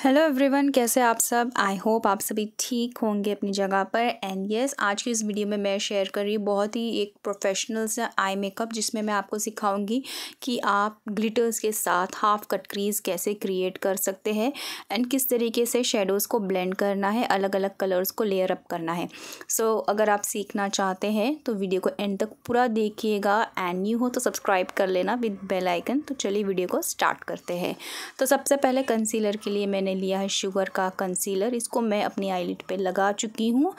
Hello everyone कैसे आप सब? आई होप आप सभी ठीक होंगे अपनी जगह पर। एंड यस yes, आज की इस वीडियो में मैं शेयर कर रही हूँ बहुत ही एक प्रोफेशनल सा आई मेकअप जिसमें मैं आपको सिखाऊँगी कि आप ग्लिटर्स के साथ हाफ़ कट क्रीज कैसे क्रिएट कर सकते हैं एंड किस तरीके से शेडोज़ को ब्लेंड करना है अलग अलग कलर्स को लेयर अप करना है। सो so, अगर आप सीखना चाहते हैं तो वीडियो को एंड तक पूरा देखिएगा। एंड न्यू हो तो सब्सक्राइब कर लेना विद बेलाइकन तो चलिए वीडियो को स्टार्ट करते हैं। तो सबसे पहले कंसीलर के लिए मैंने मैंने लिया है शुगर का कंसीलर इसको मैं अपनी आईलिट पे लगा चुकी हूँ।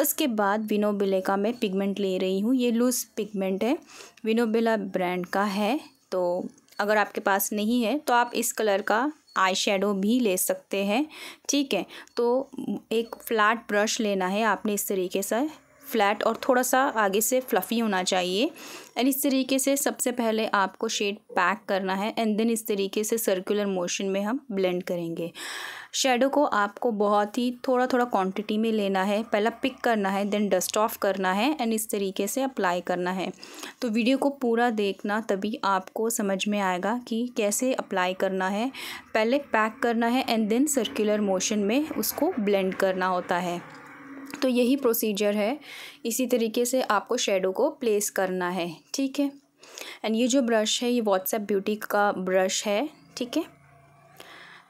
उसके बाद विनोबिले का मैं पिगमेंट ले रही हूँ। ये लूज़ पिगमेंट है। विनोबिला ब्रांड का है। तो अगर आपके पास नहीं है तो आप इस कलर का आई शेडो भी ले सकते हैं। ठीक है? तो एक फ्लैट ब्रश लेना है आपने इस तरीके से। फ्लैट और थोड़ा सा आगे से फ्लफ़ी होना चाहिए। एंड इस तरीके से सबसे पहले आपको शेड पैक करना है एंड देन इस तरीके से सर्कुलर मोशन में हम ब्लेंड करेंगे। शेडो को आपको बहुत ही थोड़ा थोड़ा क्वांटिटी में लेना है। पहला पिक करना है, देन डस्ट ऑफ़ करना है एंड इस तरीके से अप्लाई करना है। तो वीडियो को पूरा देखना तभी आपको समझ में आएगा कि कैसे अप्लाई करना है। पहले पैक करना है एंड देन सर्कुलर मोशन में उसको ब्लेंड करना होता है। तो यही प्रोसीजर है। इसी तरीके से आपको शेडो को प्लेस करना है, ठीक है? एंड ये जो ब्रश है, ये व्हाट्सएप ब्यूटी का ब्रश है, ठीक है?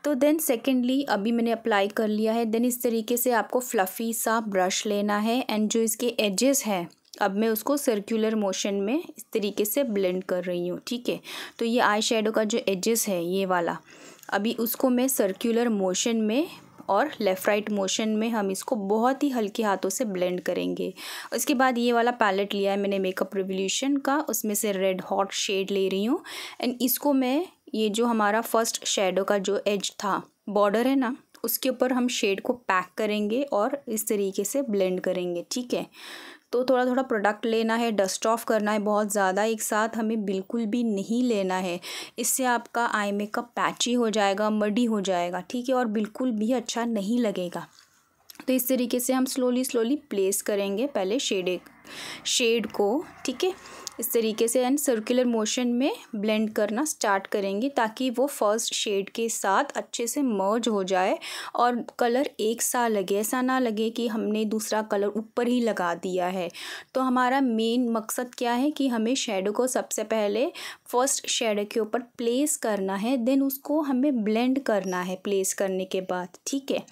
तो देन सेकेंडली अभी मैंने अप्लाई कर लिया है देन इस तरीके से आपको फ्लफ़ी सा ब्रश लेना है एंड जो इसके एजेस है, अब मैं उसको सर्कुलर मोशन में इस तरीके से ब्लेंड कर रही हूँ, ठीक है? तो ये आई शेडो का जो एजेस है, ये वाला, अभी उसको मैं सर्कुलर मोशन में और लेफ़्ट राइट मोशन में हम इसको बहुत ही हल्के हाथों से ब्लेंड करेंगे। उसके बाद ये वाला पैलेट लिया है मैंने मेकअप रिवोल्यूशन का, उसमें से रेड हॉट शेड ले रही हूँ। एंड इसको मैं, ये जो हमारा फ़र्स्ट शेडो का जो एज था बॉर्डर है ना, उसके ऊपर हम शेड को पैक करेंगे और इस तरीके से ब्लेंड करेंगे, ठीक है? तो थोड़ा थोड़ा प्रोडक्ट लेना है डस्ट ऑफ़ करना है, बहुत ज़्यादा एक साथ हमें बिल्कुल भी नहीं लेना है। इससे आपका आई मेकअप पैची हो जाएगा मडी हो जाएगा, ठीक है? और बिल्कुल भी अच्छा नहीं लगेगा। तो इस तरीके से हम स्लोली स्लोली प्लेस करेंगे पहले शेड शेड को, ठीक है? इस तरीके से एंड सर्कुलर मोशन में ब्लेंड करना स्टार्ट करेंगे ताकि वो फ़र्स्ट शेड के साथ अच्छे से मर्ज हो जाए और कलर एक सा लगे। ऐसा ना लगे कि हमने दूसरा कलर ऊपर ही लगा दिया है। तो हमारा मेन मकसद क्या है कि हमें शेडो को सबसे पहले फ़र्स्ट शेडो के ऊपर प्लेस करना है देन उसको हमें ब्लेंड करना है प्लेस करने के बाद, ठीक है?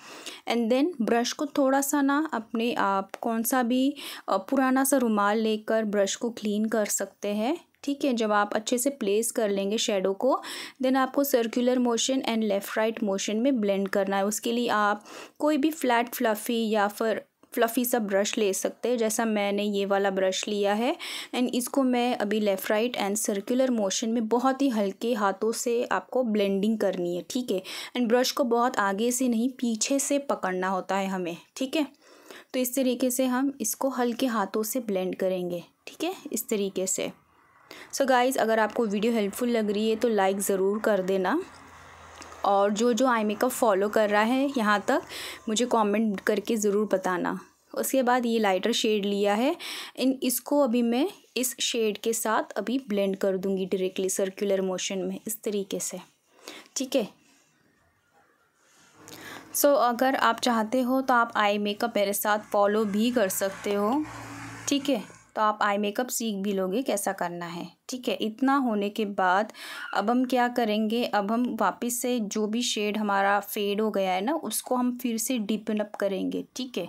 एंड देन ब्रश को थोड़ा सा ना अपने आप कौन सा भी पुराना सा रुमाल लेकर ब्रश को क्लीन कर सकते हैं, ठीक है? जब आप अच्छे से प्लेस कर लेंगे शेडो को देन आपको circular motion and left right motion में ब्लेंड करना है। उसके लिए आप कोई भी फ्लैट फ्लफ़ी या फिर फ्लफ़ी सा ब्रश ले सकते हैं, जैसा मैंने ये वाला ब्रश लिया है। एंड इसको मैं अभी left right and circular motion में बहुत ही हल्के हाथों से आपको ब्लेंडिंग करनी है, ठीक है? एंड ब्रश को बहुत आगे से नहीं, पीछे से पकड़ना होता है हमें, ठीक है? तो इस तरीके से हम इसको हल्के हाथों से ब्लेंड करेंगे, ठीक है? इस तरीके से। सो so गाइज़ अगर आपको वीडियो हेल्पफुल लग रही है तो लाइक ज़रूर कर देना। और जो जो आई मेकअप फॉलो कर रहा है यहाँ तक मुझे कमेंट करके ज़रूर बताना। उसके बाद ये लाइटर शेड लिया है। इन इसको अभी मैं इस शेड के साथ अभी ब्लेंड कर दूँगी डायरेक्टली सर्कुलर मोशन में इस तरीके से। ठीक है? सो so, अगर आप चाहते हो तो आप आई मेकअप मेरे साथ फॉलो भी कर सकते हो। ठीक है? तो आप आई मेकअप सीख भी लोगे कैसा करना है। ठीक है, इतना होने के बाद अब हम क्या करेंगे, अब हम वापस से जो भी शेड हमारा फेड हो गया है ना, उसको हम फिर से डिपन अप करेंगे। ठीक है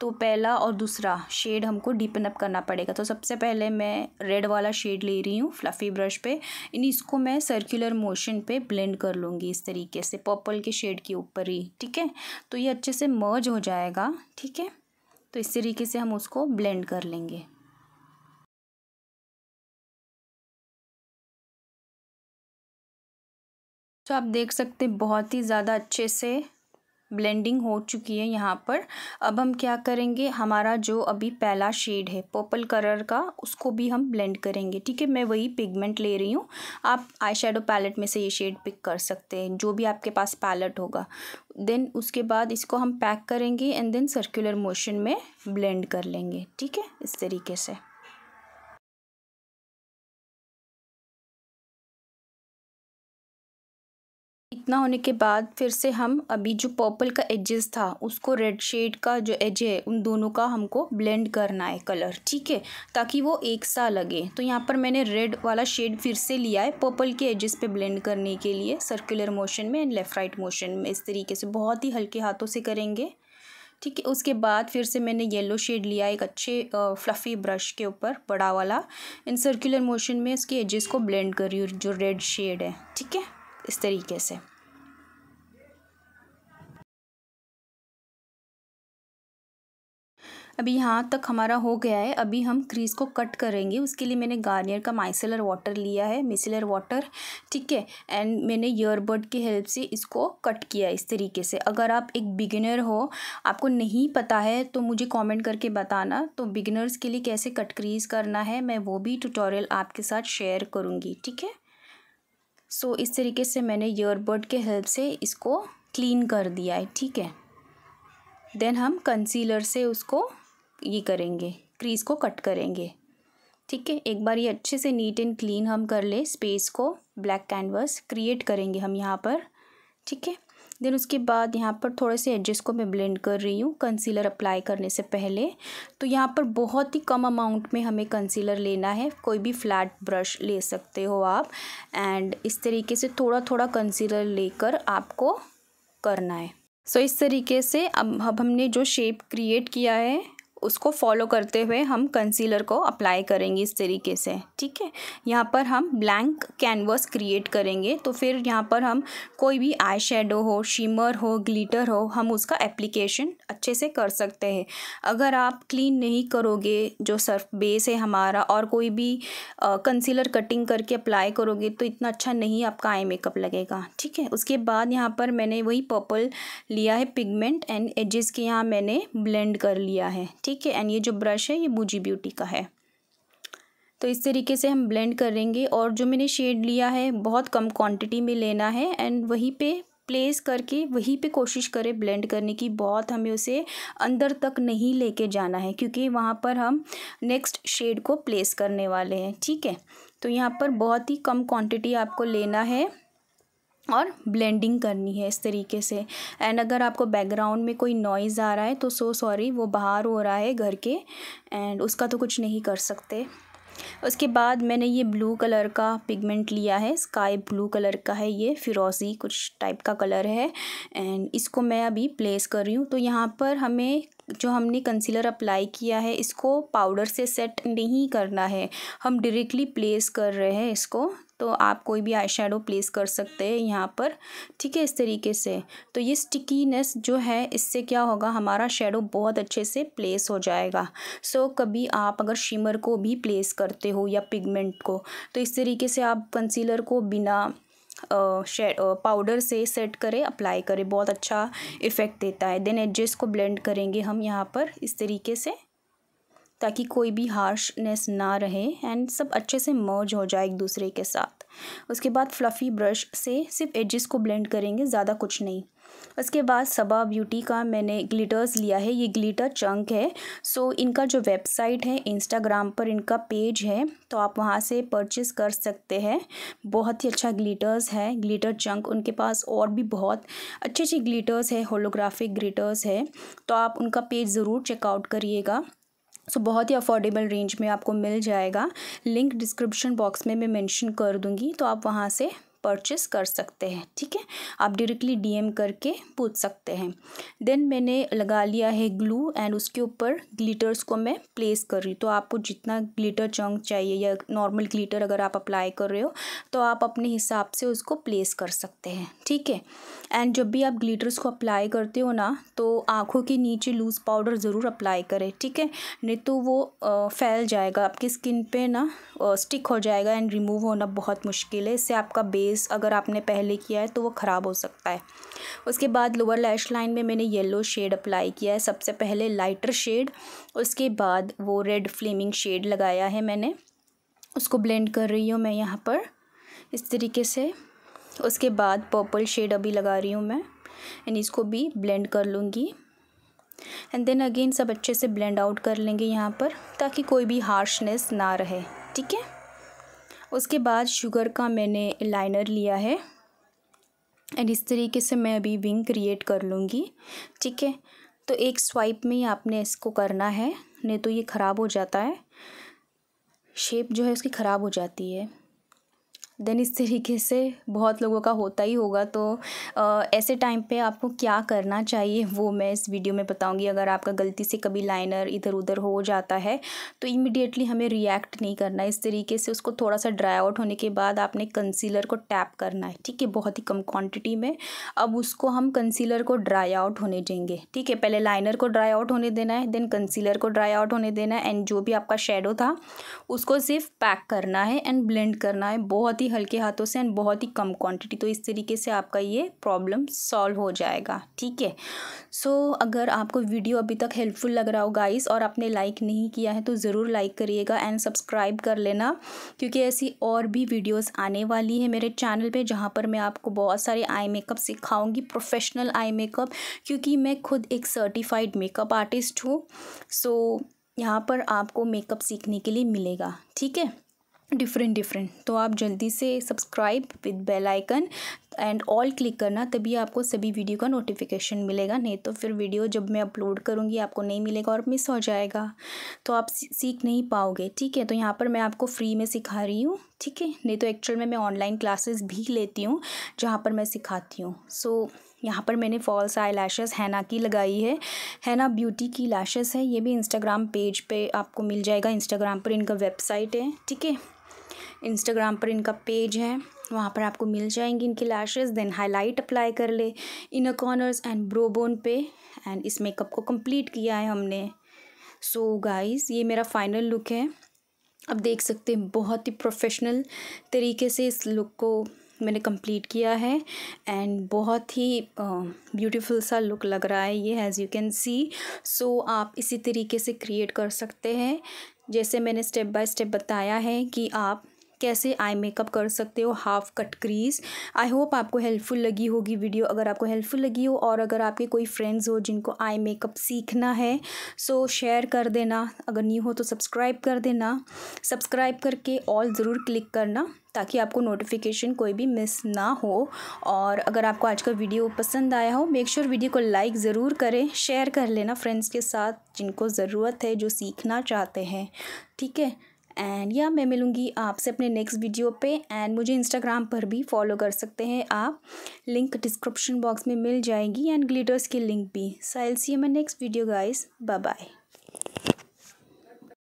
तो पहला और दूसरा शेड हमको डिपन अप करना पड़ेगा। तो सबसे पहले मैं रेड वाला शेड ले रही हूँ फ्लफ़ी ब्रश पे। इन इसको मैं सर्कुलर मोशन पे ब्लेंड कर लूँगी इस तरीके से पर्पल के शेड के ऊपर ही। ठीक है तो ये अच्छे से मर्ज हो जाएगा। ठीक है तो इस तरीके से हम उसको ब्लेंड कर लेंगे। तो आप देख सकते हैं, बहुत ही ज़्यादा अच्छे से ब्लेंडिंग हो चुकी है यहाँ पर। अब हम क्या करेंगे, हमारा जो अभी पहला शेड है पर्पल कलर का, उसको भी हम ब्लेंड करेंगे, ठीक है? मैं वही पिगमेंट ले रही हूँ। आप आई शेडो पैलेट में से ये शेड पिक कर सकते हैं, जो भी आपके पास पैलेट होगा। देन उसके बाद इसको हम पैक करेंगे एंड देन सर्कुलर मोशन में ब्लेंड कर लेंगे, ठीक है? इस तरीके से। इतना होने के बाद फिर से हम, अभी जो पर्पल का एजेस था, उसको रेड शेड का जो एज है, उन दोनों का हमको ब्लेंड करना है कलर ठीक है? ताकि वो एक सा लगे। तो यहाँ पर मैंने रेड वाला शेड फिर से लिया है पर्पल के एजेस पे ब्लेंड करने के लिए सर्कुलर मोशन में एंड लेफ़्ट राइट मोशन में, इस तरीके से। बहुत ही हल्के हाथों से करेंगे, ठीक है? उसके बाद फिर से मैंने येलो शेड लिया एक अच्छे फ्लफ़ी ब्रश के ऊपर, बड़ा वाला। इन सर्कुलर मोशन में इसके एजेस को ब्लेंड कर जो रेड शेड है, ठीक है? इस तरीके से। अभी यहाँ तक हमारा हो गया है। अभी हम क्रीज को कट करेंगे। उसके लिए मैंने गार्नियर का माइसलर वाटर लिया है, मिसलर वाटर, ठीक है? एंड मैंने ईयरबड की हेल्प से इसको कट किया इस तरीके से। अगर आप एक बिगिनर हो, आपको नहीं पता है तो मुझे कमेंट करके बताना। तो बिगिनर्स के लिए कैसे कट क्रीज करना है, मैं वो भी ट्यूटोरियल आपके साथ शेयर करूँगी, ठीक है? सो, इस तरीके से मैंने ईयरबड के हेल्प से इसको क्लीन कर दिया है, ठीक है? देन हम कंसीलर से उसको ये करेंगे क्रीज को कट करेंगे। ठीक है एक बार ये अच्छे से नीट एंड क्लीन हम कर ले स्पेस को ब्लैक कैनवस क्रिएट करेंगे हम यहाँ पर। ठीक है देन उसके बाद यहाँ पर थोड़े से एडजस्ट को मैं ब्लेंड कर रही हूँ कंसीलर अप्लाई करने से पहले। तो यहाँ पर बहुत ही कम अमाउंट में हमें कंसीलर लेना है कोई भी फ्लैट ब्रश ले सकते हो आप। एंड इस तरीके से थोड़ा थोड़ा कंसीलर लेकर आपको करना है। सो so, इस तरीके से अब अब हमने जो शेप क्रिएट किया है उसको फॉलो करते हुए हम कंसीलर को अप्लाई करेंगे इस तरीके से, ठीक है? यहाँ पर हम ब्लैंक कैनवस क्रिएट करेंगे तो फिर यहाँ पर हम कोई भी आई शेडो हो शिमर हो ग्लिटर हो, हम उसका एप्लीकेशन अच्छे से कर सकते हैं। अगर आप क्लीन नहीं करोगे, जो सर्फ बेस है हमारा, और कोई भी कंसीलर कटिंग करके अप्लाई करोगे तो इतना अच्छा नहीं आपका आई मेकअप लगेगा, ठीक है? उसके बाद यहाँ पर मैंने वही पर्पल लिया है पिगमेंट एंड एजेस के यहाँ मैंने ब्लेंड कर लिया है, ठीक है एंड ये जो ब्रश है, ये बूजी ब्यूटी का है। तो इस तरीके से हम ब्लेंड करेंगे, और जो मैंने शेड लिया है, बहुत कम क्वांटिटी में लेना है एंड वहीं पे प्लेस करके, वहीं पे कोशिश करें ब्लेंड करने की। बहुत हमें उसे अंदर तक नहीं लेके जाना है, क्योंकि वहाँ पर हम नेक्स्ट शेड को प्लेस करने वाले हैं, ठीक है? तो यहाँ पर बहुत ही कम क्वांटिटी आपको लेना है। और ब्लेंडिंग करनी है इस तरीके से। एंड अगर आपको बैकग्राउंड में कोई नॉइज़ आ रहा है तो सो सॉरी वो बाहर हो रहा है घर के एंड उसका तो कुछ नहीं कर सकते। उसके बाद मैंने ये ब्लू कलर का पिगमेंट लिया है स्काई ब्लू कलर का है ये, फिरोज़ी कुछ टाइप का कलर है। एंड इसको मैं अभी प्लेस कर रही हूँ तो यहाँ पर हमें जो हमने कंसीलर अप्लाई किया है, इसको पाउडर से सेट नहीं करना है। हम डायरेक्टली प्लेस कर रहे हैं इसको। तो आप कोई भी आई शेडो प्लेस कर सकते हैं यहाँ पर ठीक है इस तरीके से। तो ये स्टिकीनेस जो है इससे क्या होगा हमारा शेडो बहुत अच्छे से प्लेस हो जाएगा। सो so, कभी आप अगर शिमर को भी प्लेस करते हो या पिगमेंट को तो इस तरीके से आप कंसीलर को बिना शेड पाउडर से सेट करें अप्लाई करें। बहुत अच्छा इफ़ेक्ट देता है। देन एडजस्ट को ब्लेंड करेंगे हम यहाँ पर इस तरीके से। ताकि कोई भी हार्शनेस ना रहे एंड सब अच्छे से मर्ज हो जाए एक दूसरे के साथ। उसके बाद फ्लफ़ी ब्रश से सिर्फ़ एजेस को ब्लेंड करेंगे, ज़्यादा कुछ नहीं। उसके बाद सबा ब्यूटी का मैंने ग्लिटर्स लिया है, ये ग्लिटर चंक है। सो इनका जो वेबसाइट है इंस्टाग्राम पर इनका पेज है तो आप वहाँ से परचेस कर सकते हैं। बहुत ही अच्छा ग्लिटर्स है ग्लिटर चंक उनके पास और भी बहुत अच्छे अच्छे ग्लिटर्स है होलोग्राफिक ग्लिटर्स है। तो आप उनका पेज ज़रूर चेकआउट करिएगा। सो so, बहुत ही अफोर्डेबल रेंज में आपको मिल जाएगा। लिंक डिस्क्रिप्शन बॉक्स में मैं मेंशन कर दूँगी तो आप वहाँ से परचेस कर सकते हैं, ठीक है? आप डायरेक्टली डीएम करके पूछ सकते हैं। देन मैंने लगा लिया है ग्लू एंड उसके ऊपर ग्लिटर्स को मैं प्लेस कर रही हूँ। तो आपको जितना ग्लिटर चंक चाहिए या नॉर्मल ग्लिटर अगर आप अप्लाई कर रहे हो तो आप अपने हिसाब से उसको प्लेस कर सकते हैं, ठीक है? एंड जब भी आप ग्लिटर्स को अप्लाई करते हो ना तो आँखों के नीचे लूज़ पाउडर ज़रूर अप्लाई करें, ठीक है? नहीं तो वो फैल जाएगा। आपकी स्किन पे ना स्टिक हो जाएगा एंड रिमूव होना बहुत मुश्किल है। इससे आपका बेस अगर आपने पहले किया है तो वो ख़राब हो सकता है। उसके बाद लोअर लैश लाइन में मैंने येलो शेड अप्लाई किया है। सबसे पहले लाइटर शेड उसके बाद वो रेड फ्लेमिंग शेड लगाया है मैंने। उसको ब्लेंड कर रही हूँ मैं यहाँ पर, इस तरीके से। उसके बाद पर्पल शेड अभी लगा रही हूँ मैं एंड इसको भी ब्लेंड कर लूँगी। एंड देन अगेन सब अच्छे से ब्लेंड आउट कर लेंगे यहाँ पर, ताकि कोई भी हार्शनेस ना रहे, ठीक है? उसके बाद शुगर का मैंने लाइनर लिया है। एंड इस तरीके से मैं अभी विंग क्रिएट कर लूँगी, ठीक है? तो एक स्वाइप में ही आपने इसको करना है, नहीं तो ये ख़राब हो जाता है। शेप जो है उसकी ख़राब हो जाती है। देन इस तरीके से बहुत लोगों का होता ही होगा। तो आ, ऐसे टाइम पे आपको क्या करना चाहिए वो मैं इस वीडियो में बताऊँगी। अगर आपका गलती से कभी लाइनर इधर उधर हो जाता है तो इमिडिएटली हमें रिएक्ट नहीं करना। इस तरीके से उसको थोड़ा सा ड्राई आउट होने के बाद आपने कंसीलर को टैप करना है ठीक है? बहुत ही कम क्वान्टिटी में। अब उसको हम कंसीलर को ड्राई आउट होने देंगे ठीक है? पहले लाइनर को ड्राई आउट होने देना है देन कंसीलर को ड्राई आउट होने देना है एंड जो भी आपका शेडो था उसको सिर्फ़ पैक करना है एंड ब्लेंड करना है। बहुत ही ही हल्के हाथों से एंड बहुत ही कम क्वांटिटी तो इस तरीके से आपका ये प्रॉब्लम सॉल्व हो जाएगा, ठीक है? सो अगर आपको वीडियो अभी तक हेल्पफुल लग रहा हो गाइस और आपने लाइक नहीं किया है तो ज़रूर लाइक करिएगा एंड सब्सक्राइब कर लेना, क्योंकि ऐसी और भी वीडियोस आने वाली है मेरे चैनल पे, जहाँ पर मैं आपको बहुत सारे आई मेकअप सिखाऊँगी प्रोफेशनल आई मेकअप क्योंकि मैं खुद एक सर्टिफाइड मेकअप आर्टिस्ट हूँ। सो यहाँ पर आपको मेकअप सीखने के लिए मिलेगा, ठीक है? Different different. तो आप जल्दी से subscribe with bell icon and all click करना तभी आपको सभी वीडियो का नोटिफिकेशन मिलेगा। नहीं तो फिर वीडियो जब मैं अपलोड करूँगी आपको नहीं मिलेगा और मिस हो जाएगा। तो आप सीख नहीं पाओगे ठीक है? तो यहाँ पर मैं आपको फ्री में सिखा रही हूँ ठीक है? नहीं तो एक्चुअल में मैं ऑनलाइन क्लासेस भी लेती हूँ जहाँ पर मैं सिखाती हूँ। सो so, यहाँ पर मैंने फॉल्स आई लैशेज़ हैना की लगाई है। हैना ब्यूटी की लैशेस है ये भी इंस्टाग्राम पेज पे आपको मिल जाएगा। इंस्टाग्राम पर इनका वेबसाइट है ठीक है? इंस्टाग्राम पर इनका पेज है, वहाँ पर आपको मिल जाएँगी इनकी लैशेज़ देन हाईलाइट अप्लाई कर ले इनर कॉर्नर्स एंड ब्रोबोन पे एंड इस मेकअप को कंप्लीट किया है हमने। सो so गाइस ये मेरा फाइनल लुक है। अब देख सकते हैं, बहुत ही प्रोफेशनल तरीके से इस लुक को मैंने कंप्लीट किया है एंड बहुत ही ब्यूटीफुल सा लुक लग रहा है ये as you can see so आप इसी तरीके से क्रिएट कर सकते हैं। जैसे मैंने स्टेप बाय स्टेप बताया है कि आप कैसे आई मेकअप कर सकते हो half cut crease I hope आपको हेल्पफुल लगी होगी वीडियो अगर आपको हेल्पफुल लगी हो और अगर आपके कोई फ्रेंड्स हो जिनको आई मेकअप सीखना है सो शेयर कर देना. अगर न्यू हो तो सब्सक्राइब कर देना. सब्सक्राइब करके ऑल ज़रूर क्लिक करना ताकि आपको नोटिफिकेशन कोई भी मिस ना हो. और अगर आपको आज का वीडियो पसंद आया हो मेक श्योर sure वीडियो को लाइक ज़रूर करें. शेयर कर लेना फ्रेंड्स के साथ जिनको ज़रूरत है, जो सीखना चाहते हैं. ठीक है? एंड या मैं मिलूँगी आपसे अपने नेक्स्ट वीडियो पे एंड मुझे इंस्टाग्राम पर भी फॉलो कर सकते हैं आप। लिंक डिस्क्रिप्शन बॉक्स में मिल जाएगी एंड ग्लिटर्स की लिंक भी। साइल सी मैं next video guys bye bye